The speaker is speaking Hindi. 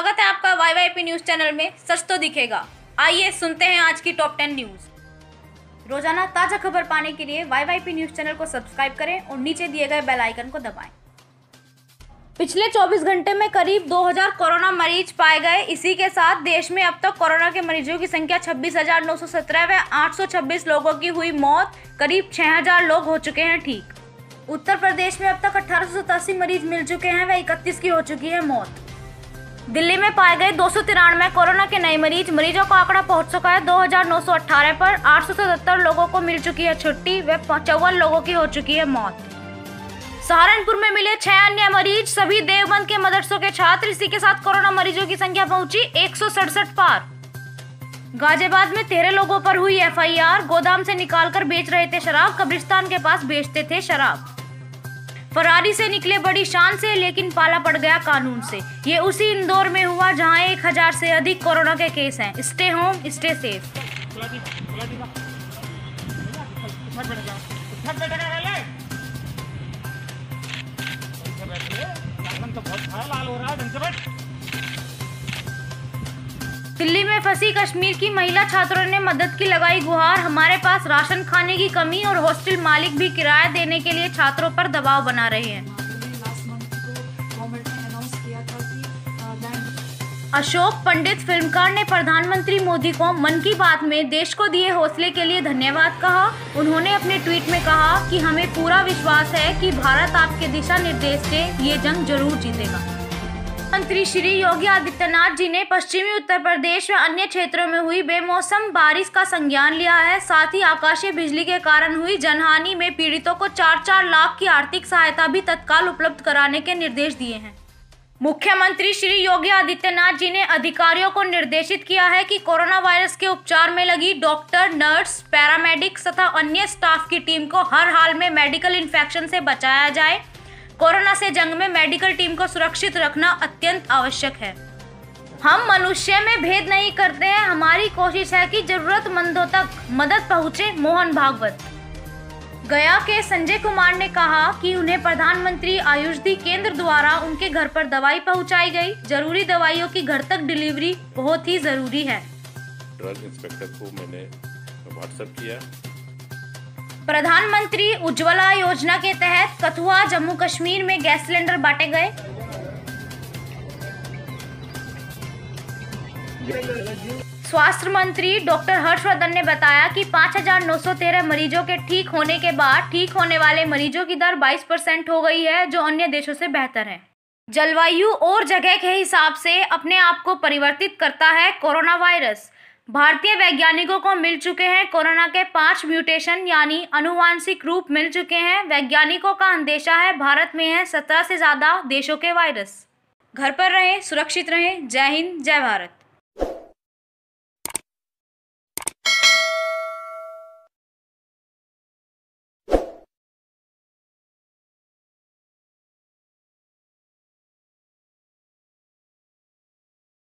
वाईवाईपी न्यूज़ चैनल में। सच तो दिखेगा। आइए सुनते हैं आज की टॉप टेन न्यूज़ रोज़ाना ताज़ा खबर पाने के लिए वाईवाईपी न्यूज़ चैनल को सब्सक्राइब करें और नीचे दिए गए बेल आइकन को दबाएँ। पिछले 24 घंटे में करीब 2000 कोरोना मरीज़ पाए गए। इसी के साथ देश में अब तक कोरोना के मरीजों की संख्या 26,917 व 826 लोगों की हुई मौत। करीब 6000 लोग हो चुके हैं ठीक। उत्तर प्रदेश में अब तक अठारह सौ सतासी मरीज़ मिल चुके हैं व इकतीस की हो चुकी है मौत। दिल्ली में पाए गए दो सौ तिरानवे कोरोना के नए मरीज़, मरीजों का आंकड़ा पहुँच चुका है 2918 पर। 877 लोगों को मिल चुकी है छुट्टी व चौवन लोगों की हो चुकी है मौत। सहारनपुर में मिले छह अन्य मरीज़। सभी देवबंद के मदरसों के छात्र इसी के साथ कोरोना मरीजों की संख्या पहुँची एक पार। गाजियाबाद में तेरह लोगों पर हुई एफआईआर। गोदाम से निकालकर बेच रहे थे शराब, कब्रिस्तान के पास बेचते थे शराब। फरारी से निकले बड़ी शान से, लेकिन पाला पड़ गया कानून से। ये उसी इंदौर में हुआ जहाँ एक हज़ार से अधिक कोरोना के केस हैं। Stay home stay safe Delhi में फंसी कश्मीर की महिला छात्रों ने मदद की लगाई गुहार। हमारे पास राशन खाने की कमी और हॉस्टल मालिक भी किराया देने के लिए छात्रों पर दबाव बना रहे हैं। अशोक पंडित फिल्मकार ने प्रधानमंत्री मोदी को मन की बात में देश को दिए हौसले के लिए धन्यवाद कहा। उन्होंने अपने ट्वीट में कहा कि हमें पूरा विश्वास है कि भारत आपके दिशा निर्देश से ये जंग ज़रूर जीतेगा। मंत्री श्री योगी आदित्यनाथ जी ने पश्चिमी उत्तर प्रदेश व अन्य क्षेत्रों में हुई बेमौसम बारिश का संज्ञान लिया है। साथ ही आकाशीय बिजली के कारण हुई जनहानि में पीड़ितों को चार चार लाख की आर्थिक सहायता भी तत्काल उपलब्ध कराने के निर्देश दिए हैं। मुख्यमंत्री श्री योगी आदित्यनाथ जी ने अधिकारियों को निर्देशित किया है कि कोरोना वायरस के उपचार में लगी डॉक्टर, नर्स, पैरामेडिक्स तथा अन्य स्टाफ की टीम को हर हाल में मेडिकल इन्फेक्शन से बचाया जाए। कोरोना से जंग में मेडिकल टीम को सुरक्षित रखना अत्यंत आवश्यक है। हम मनुष्य में भेद नहीं करते हैं। हमारी कोशिश है कि जरूरतमंदों तक मदद पहुँचे, मोहन भागवत। गया के संजय कुमार ने कहा कि उन्हें प्रधानमंत्री आयुष्धि केंद्र द्वारा उनके घर पर दवाई पहुंचाई गई। ज़रूरी दवाइयों की घर तक डिलीवरी बहुत ही ज़रूरी है। ड्रग इंस्पेक्टर को मैंने व्हाट्सएप किया। प्रधानमंत्री उज्ज्वला योजना के तहत कथुआ जम्मू कश्मीर में गैस सिलेंडर बांटे गए। स्वास्थ्य मंत्री डॉक्टर हर्षवर्धन ने बताया कि 5,913 मरीजों के ठीक होने के बाद ठीक होने वाले मरीजों की दर 22 परसेंट हो गई है जो अन्य देशों से बेहतर है। जलवायु और जगह के हिसाब से अपने आप को परिवर्तित करता है कोरोना वायरस। भारतीय वैज्ञानिकों को मिल चुके हैं कोरोना के पाँच म्यूटेशन, यानी अनुवांशिक रूप मिल चुके हैं। वैज्ञानिकों का अंदेशा है, भारत में है सत्रह से ज़्यादा देशों के वायरस। घर पर रहें, सुरक्षित रहें। जय हिंद, जय भारत।